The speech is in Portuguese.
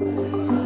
Música